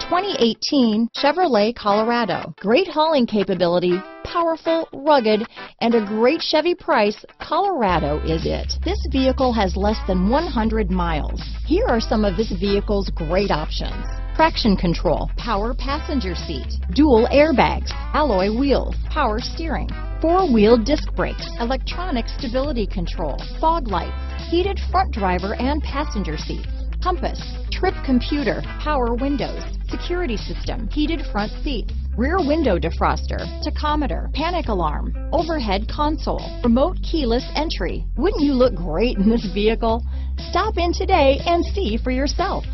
2018 Chevrolet Colorado. Great hauling capability, powerful, rugged, and a great Chevy price, Colorado is it. This vehicle has less than 100 miles. Here are some of this vehicle's great options. Traction control, power passenger seat, dual airbags, alloy wheels, power steering, four-wheel disc brakes, electronic stability control, fog lights, heated front driver and passenger seats, compass, trip computer, power windows, security system, heated front seats, rear window defroster, tachometer, panic alarm, overhead console, remote keyless entry. Wouldn't you look great in this vehicle? Stop in today and see for yourself.